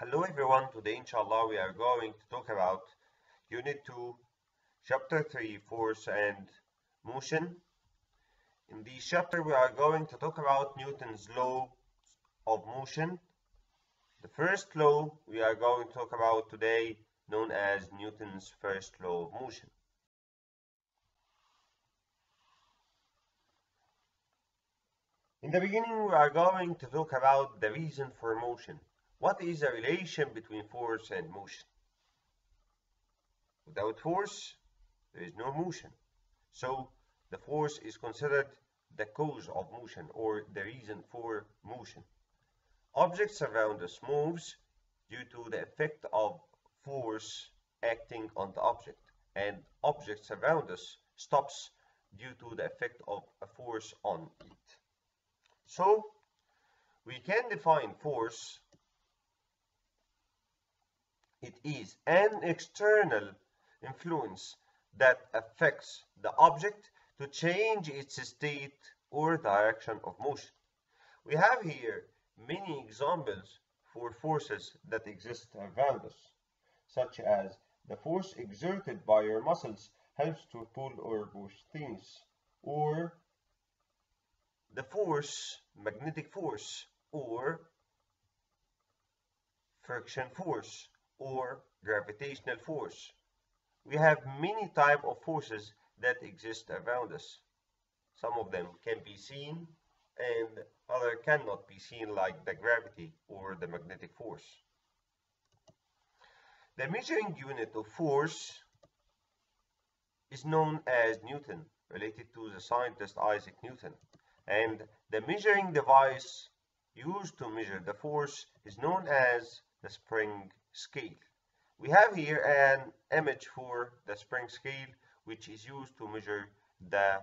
Hello everyone, today inshallah we are going to talk about Unit 2, Chapter 3, Force and Motion. In this chapter we are going to talk about Newton's law of motion. The first law we are going to talk about today known as Newton's first law of motion. In the beginning we are going to talk about the reason for motion. What is the relation between force and motion? Without force, there is no motion. So the force is considered the cause of motion or the reason for motion. Objects around us moves due to the effect of force acting on the object and objects around us stops due to the effect of a force on it. So we can define force it is an external influence that affects the object to change its state or direction of motion. We have here many examples for forces that exist around us, such as the force exerted by your muscles helps to pull or push things, or the force, magnetic force, or friction force, or gravitational force. We have many type of forces that exist around us. Some of them can be seen and other cannot be seen like the gravity or the magnetic force. The measuring unit of force is known as Newton, related to the scientist Isaac Newton. And the measuring device used to measure the force is known as the spring scale. We have here an image for the spring scale which is used to measure the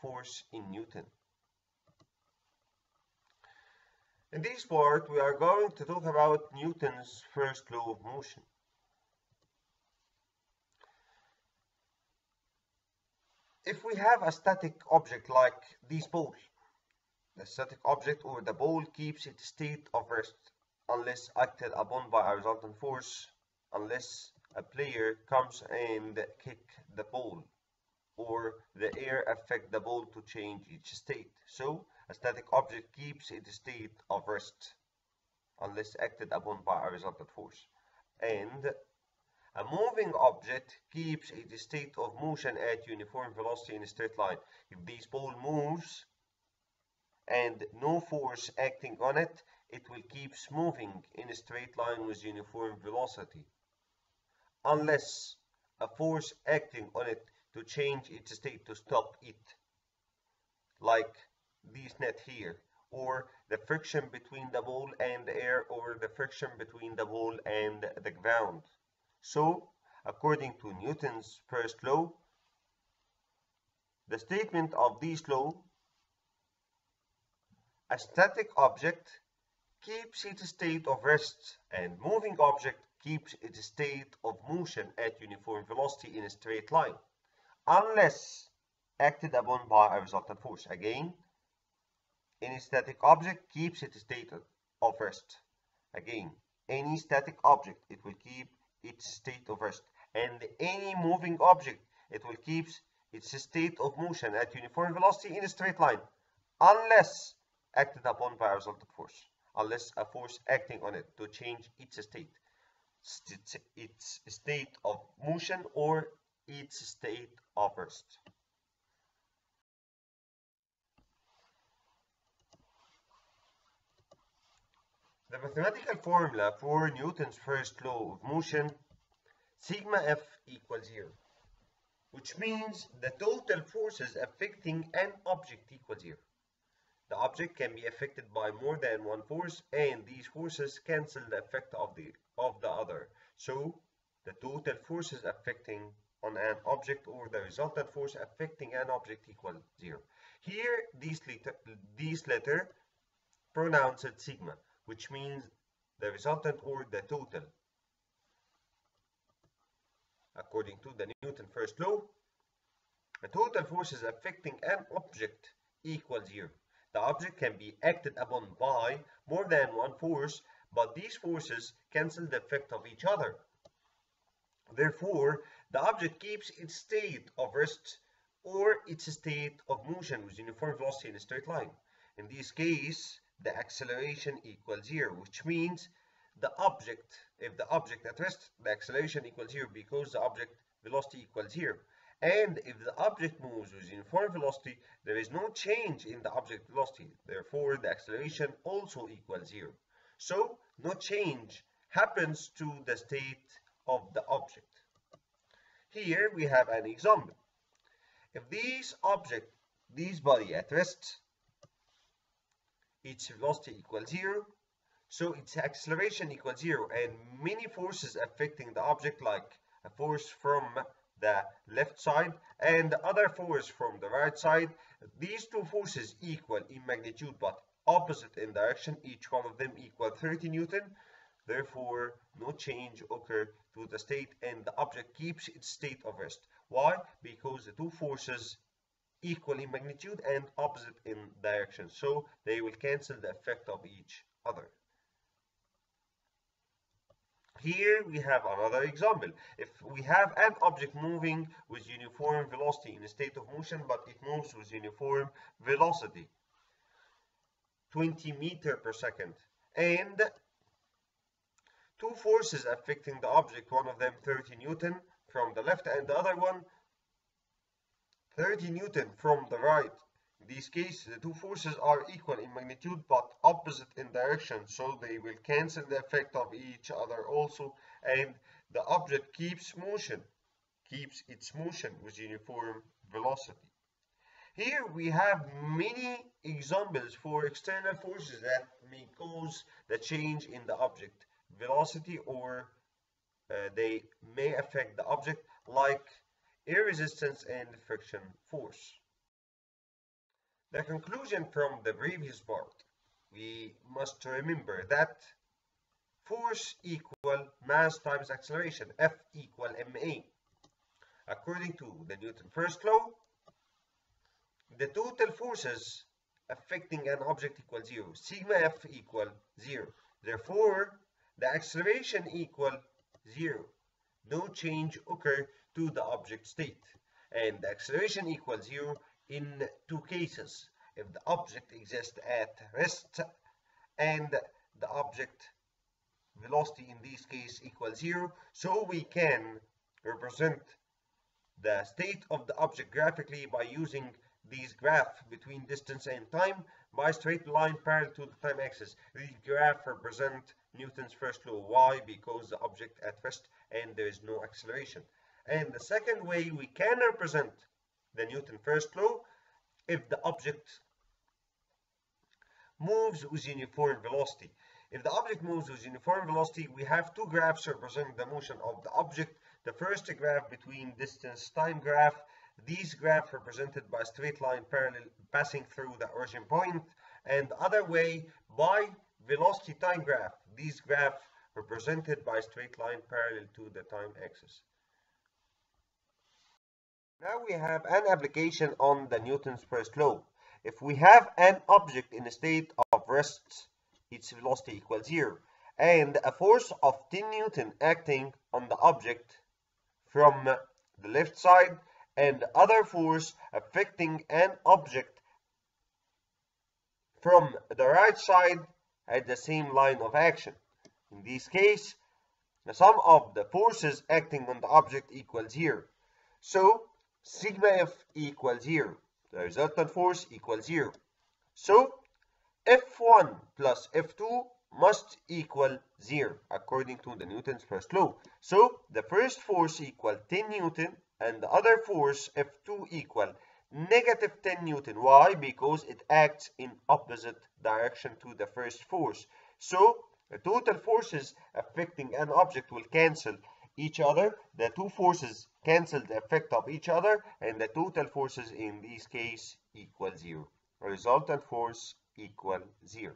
force in Newton. In this part we are going to talk about Newton's first law of motion. If we have a static object like this ball, the static object or the ball keeps its state of rest unless acted upon by a resultant force unless a player comes and kick the ball or the air affect the ball to change its state. So a static object keeps its state of rest unless acted upon by a resultant force. And a moving object keeps its state of motion at uniform velocity in a straight line. If this ball moves and no force acting on it, it will keep moving in a straight line with uniform velocity. Unless a force acting on it to change its state to stop it, like this net here, or the friction between the ball and the air, or the friction between the ball and the ground. So, according to Newton's first law, the statement of this law, a static object keeps its state of rest and moving object keeps its state of motion at uniform velocity in a straight line, unless acted upon by a resultant force. Again, any static object keeps its state of rest. Again, any static object, it will keep its state of rest. And any moving object, it will keep its state of motion at uniform velocity in a straight line, unless acted upon by a resultant force, unless a force acting on it to change its state, its state of motion or its state of rest. The mathematical formula for Newton's first law of motion, sigma f equals zero, which means the total forces affecting an object equals zero. The object can be affected by more than one force, and these forces cancel the effect of the of the other. So the total forces affecting on an object or the resultant force affecting an object equals zero. Here, this letter, this letter pronounced sigma which means the resultant or the total. According to the Newton first law, the total forces affecting an object equals zero. The object can be acted upon by more than one force, but these forces cancel the effect of each other. Therefore, the object keeps its state of rest or its state of motion with uniform velocity in a straight line. In this case, the acceleration equals zero, which means the object, if the object at rest, the acceleration equals zero because the object velocity equals zero. And if the object moves with uniform velocity, there is no change in the object velocity. Therefore, the acceleration also equals zero. So, no change happens to the state of the object. Here we have an example. If this object, this body at rest, its velocity equals zero, so its acceleration equals zero, and many forces affecting the object, like a force from the left side and the other force from the right side, these two forces equal in magnitude but opposite in direction, each one of them equal 30 Newton. Therefore, no change occur to the state and the object keeps its state of rest. Why? Because the two forces equal in magnitude and opposite in direction. So they will cancel the effect of each other. Here we have another example. If we have an object moving with uniform velocity in a state of motion, but it moves with uniform velocity, 20 meter per second, and two forces affecting the object, one of them 30 Newton from the left and the other one 30 Newton from the right. In this case, the two forces are equal in magnitude but opposite in direction, so they will cancel the effect of each other also, and the object keeps motion, keeps its motion with uniform velocity. Here we have many examples for external forces that may cause the change in the object velocity or uh, they may affect the object like air resistance and friction force. The conclusion from the previous part, we must remember that force equal mass times acceleration, F equal ma. According to the Newton first law, the total forces affecting an object equal zero, sigma F equal zero. Therefore, the acceleration equal zero. No change occur to the object state. And the acceleration equals zero in two cases. If the object exists at rest and the object velocity in this case equals zero, so we can represent the state of the object graphically by using this graph between distance and time by straight line parallel to the time axis. This graph represent Newton's first law. Why? Because the object at rest and there is no acceleration. And the second way we can represent the Newton first law if the object moves with uniform velocity. If the object moves with uniform velocity, we have two graphs representing the motion of the object. The first graph between distance time graph. These graph represented by straight line parallel passing through the origin point, and the other way by velocity time graph. These graph represented by straight line parallel to the time axis. Now we have an application on the Newton's first law. If we have an object in a state of rest, its velocity equals zero, and a force of 10 Newton acting on the object from the left side and other force affecting an object from the right side at the same line of action. In this case, the sum of the forces acting on the object equals zero. So, sigma F equals zero. The resultant force equals zero. So, F1 plus F2 must equal 0 according to the Newton's first law. So the first force equal 10 Newton and the other force F2 equal negative 10 Newton. Why? Because it acts in opposite direction to the first force. So the total forces affecting an object will cancel each other. The two forces cancel the effect of each other and the total forces in this case equal 0. Resultant force equal 0.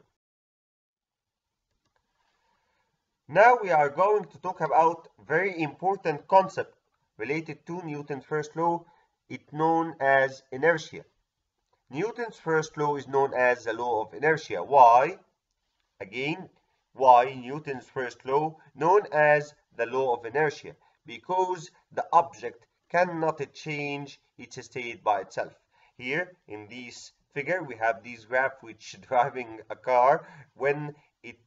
Now we are going to talk about very important concept related to Newton's first law, it known as inertia. Newton's first law is known as the law of inertia. Why? Again, Why? Newton's first law, known as the law of inertia, because the object cannot change its state by itself. Here, in this figure, we have this graph which driving a car. When it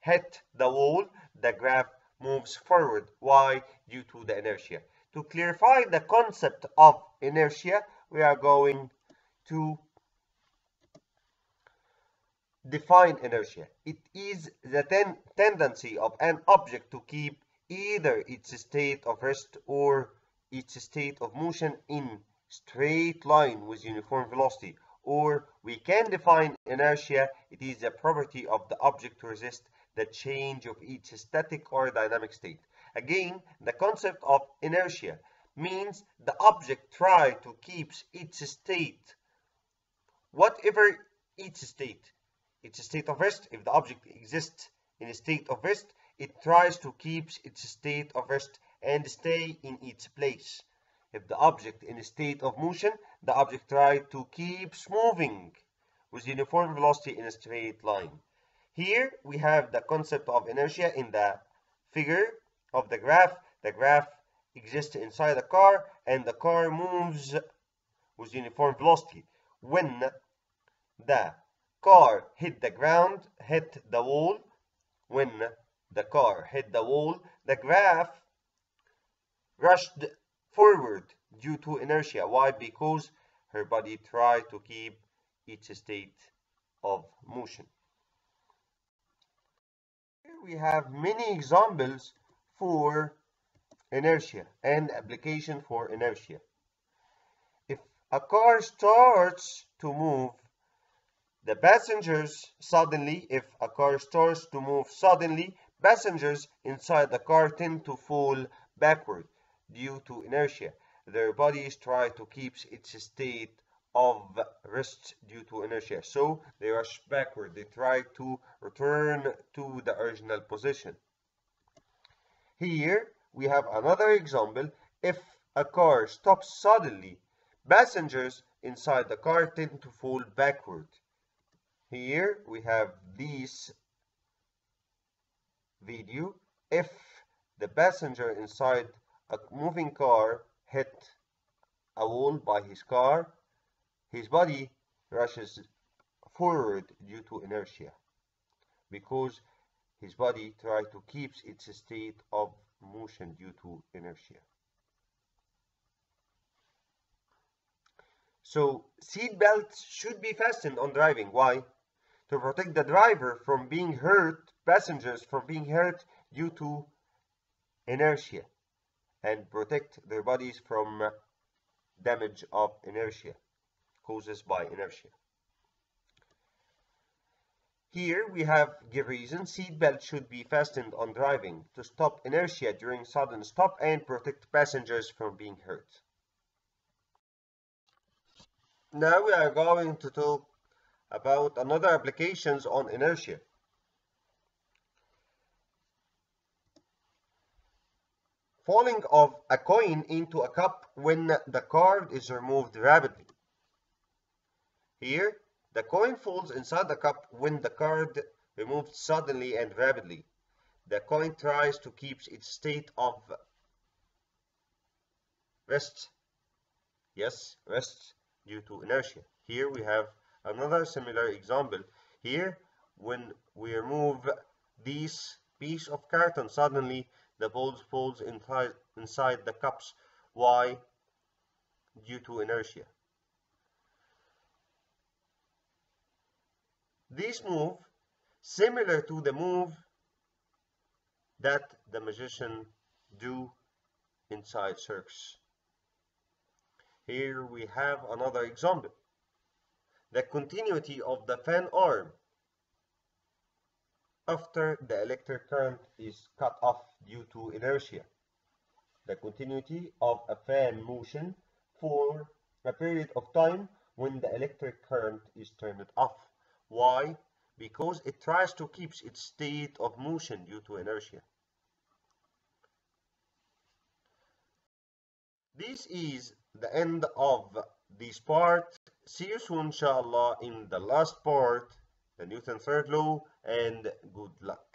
hit the wall, the graph moves forward. Why? Due to the inertia. To clarify the concept of inertia, we are going to define inertia. It is the ten tendency of an object to keep either its state of rest or its state of motion in straight line with uniform velocity. Or we can define inertia, it is a property of the object to resist the change of each static or dynamic state. Again, the concept of inertia means the object try to keep its state, whatever its state, its state of rest. If the object exists in a state of rest, it tries to keep its state of rest and stay in its place. If the object in a state of motion, the object tries to keep moving with uniform velocity in a straight line. Here we have the concept of inertia in the figure of the graph. The graph exists inside the car and the car moves with uniform velocity. When the car hit the ground, hit the wall, when the car hit the wall, the graph rushed forward due to inertia. Why? Because her body tried to keep its state of motion. Here we have many examples for inertia and application for inertia. If a car starts to move, the passengers suddenly, if a car starts to move suddenly, passengers inside the car tend to fall backward due to inertia. Their bodies try to keep its state of rest due to inertia. So they rush backward. They try to return to the original position. Here we have another example. If a car stops suddenly, passengers inside the car tend to fall backward. Here we have this video. If the passenger inside a moving car hit a wall by his car, his body rushes forward due to inertia because his body tries to keep its state of motion due to inertia. So seat belts should be fastened on driving. Why? To protect the driver from being hurt, passengers from being hurt due to inertia and protect their bodies from uh, damage of inertia causes by inertia. Here we have give reason seat belt should be fastened on driving to stop inertia during sudden stop and protect passengers from being hurt. Now we are going to talk about another applications on inertia. Falling of a coin into a cup when the card is removed rapidly. Here, the coin falls inside the cup when the card removed suddenly and rapidly. The coin tries to keep its state of rest. Yes, rest due to inertia. Here we have another similar example. Here, when we remove this piece of carton, suddenly the balls falls inside, inside the cups. Why? Due to inertia. This move similar to the move that the magician do inside circus. Here we have another example. The continuity of the fan arm after the electric current is cut off due to inertia. The continuity of a fan motion for a period of time when the electric current is turned off. Why? Because it tries to keep its state of motion due to inertia. This is the end of this part. See you soon, inshallah, in the last part, the Newton third law, and good luck.